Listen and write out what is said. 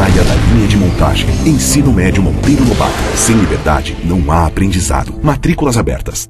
Saia da linha de montagem. Ensino médio Monteiro Lobato. Sem liberdade, não há aprendizado. Matrículas abertas.